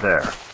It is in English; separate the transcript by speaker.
Speaker 1: There?